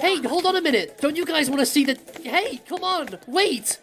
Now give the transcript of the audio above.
Hey, hold on a minute. Don't you guys want to see the... Hey, come on. Wait.